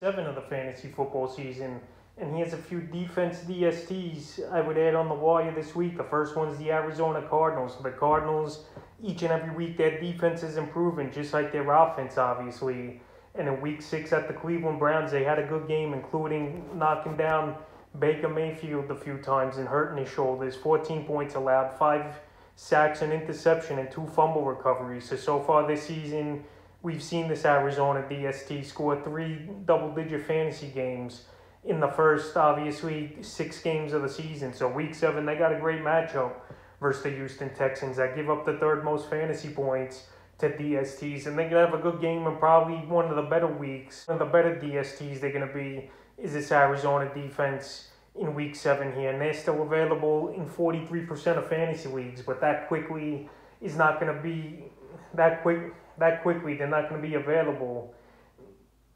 seven of the fantasy football season. And he has a few defense DSTs I would add on the wire this week. The first one's the Arizona Cardinals. The Cardinals, each and every week, their defense is improving, just like their offense, obviously. And in week six at the Cleveland Browns, they had a good game, including knocking down Baker Mayfield a few times and hurting his shoulders. 14 points allowed, five sacks, and interception, and two fumble recoveries. So, so far this season, we've seen this Arizona DST score three double digit fantasy games in the first, obviously, six games of the season. So, week seven, they got a great matchup versus the Houston Texans that give up the third most fantasy points to DSTs. And they're going to have a good game and probably one of the better weeks. One of the better DSTs they're going to be is this Arizona defense in week seven here. And they're still available in 43% of fantasy leagues, but that quickly is not going to be that quick. That quickly, they're not going to be available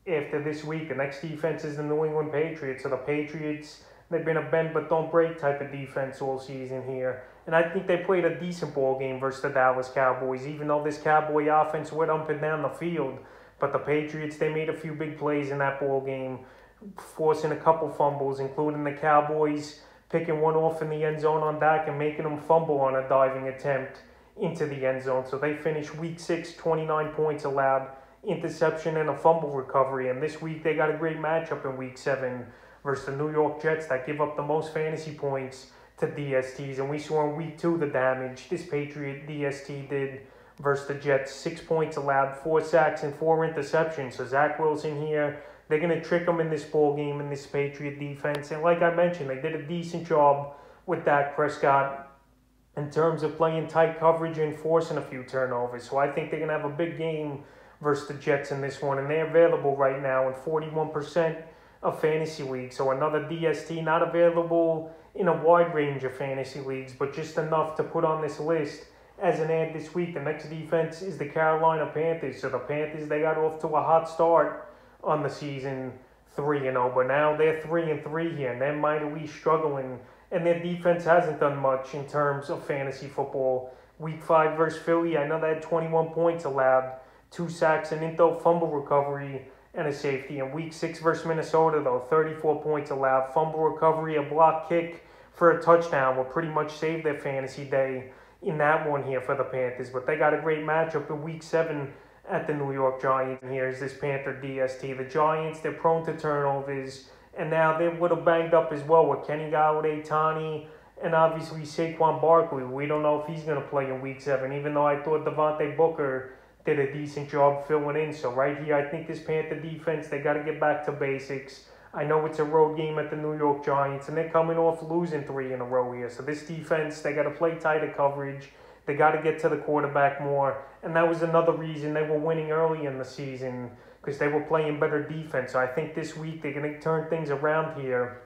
after this week. The next defense is the New England Patriots. So the Patriots, they've been a bend but don't break type of defense all season here. And I think they played a decent ball game versus the Dallas Cowboys, even though this Cowboy offense went up and down the field. But the Patriots, they made a few big plays in that ball game, forcing a couple fumbles, including the Cowboys picking one off in the end zone on Dak and making them fumble on a diving attempt into the end zone. So they finished week six, 29 points allowed, interception and a fumble recovery. And this week they got a great matchup in week seven versus the New York Jets that give up the most fantasy points to DSTs. And we saw in week two the damage this Patriot DST did versus the Jets. Six points allowed, four sacks, and four interceptions. So Zach Wilson here, they're going to trick him in this ball game in this Patriot defense. And like I mentioned, they did a decent job with Dak Prescott in terms of playing tight coverage and forcing a few turnovers. So I think they're going to have a big game versus the Jets in this one. And they're available right now in 41% of fantasy leagues. So another DST not available in a wide range of fantasy leagues, but just enough to put on this list as an ad this week. The next defense is the Carolina Panthers. So the Panthers they got off to a hot start on the season, three and zero, but now they're three and three here, and they're mightily struggling. And their defense hasn't done much in terms of fantasy football. Week five versus Philly, I know they had 21 points allowed, two sacks, an into fumble recovery, and a safety. In week six versus Minnesota, though, 34 points allowed, fumble recovery, a block kick for a touchdown will pretty much save their fantasy day in that one here for the Panthers. But they got a great matchup in week seven at the New York Giants. And here's this Panther DST. The Giants, they're prone to turnovers. And now they're a little banged up as well with Kenny Golladay, Toney, and obviously Saquon Barkley. We don't know if he's going to play in week seven, even though I thought Devontae Booker did a decent job filling in. So right here, I think this Panther defense, they got to get back to basics. I know it's a road game at the New York Giants, and they're coming off losing three in a row here. So this defense, they got to play tighter coverage. They got to get to the quarterback more, and that was another reason they were winning early in the season because they were playing better defense. So I think this week they're going to turn things around here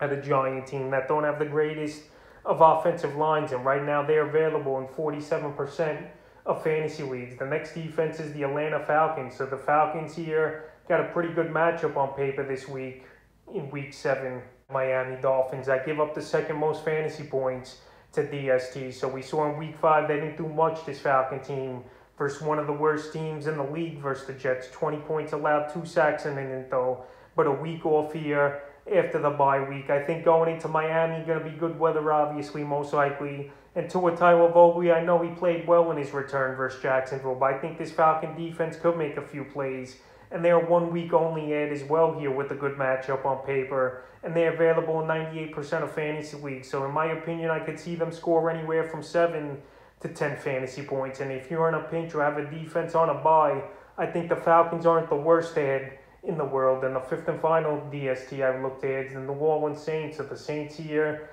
at a Giant team that don't have the greatest of offensive lines, and right now they're available in 47% of fantasy leagues. The next defense is the Atlanta Falcons. So the Falcons here got a pretty good matchup on paper this week in week seven. Miami Dolphins that give up the second most fantasy points to DST. So we saw in week five they didn't do much, this Falcon team, versus one of the worst teams in the league versus the Jets. 20 points allowed, two sacks in it though. But a week off here after the bye week. I think going into Miami, going to be good weather, obviously, most likely. And Tua Tagovailoa, I know he played well in his return versus Jacksonville, but I think this Falcon defense could make a few plays. And they're one week only ad as well here with a good matchup on paper. And they're available in 98% of fantasy leagues. So, in my opinion, I could see them score anywhere from 7 to 10 fantasy points. And if you're in a pinch or have a defense on a bye, I think the Falcons aren't the worst ad in the world. And the fifth and final DST I've looked at is the New Orleans Saints. So the Saints here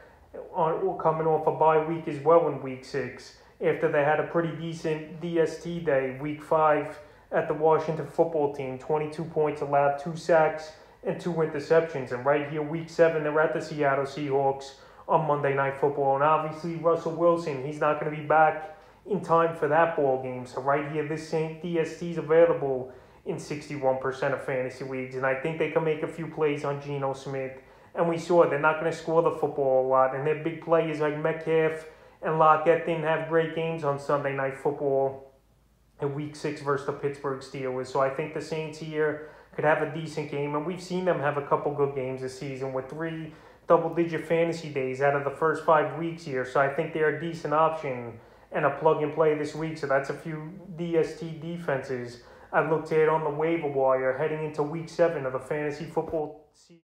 are coming off a bye week as well in week six after they had a pretty decent DST day, week five at the Washington football team. 22 points allowed, two sacks, and two interceptions. And right here, week seven, they're at the Seattle Seahawks on Monday Night Football. And obviously, Russell Wilson, he's not going to be back in time for that ball game. So right here, this DST is available in 61% of fantasy leagues. And I think they can make a few plays on Geno Smith. And we saw they're not going to score the football a lot. And their big players like Metcalf and Lockett didn't have great games on Sunday Night Football in Week 6 versus the Pittsburgh Steelers. So I think the Saints here could have a decent game, and we've seen them have a couple good games this season with three double-digit fantasy days out of the first five weeks here. So I think they're a decent option and a plug and play this week. So that's a few DST defenses I've looked at on the waiver wire heading into week seven of the fantasy football season.